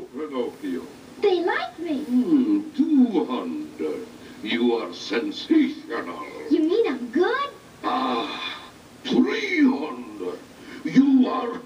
Pinocchio. They like me. Mm, 200. You are sensational. You mean I'm good? Ah, 300. You are